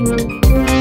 Müzik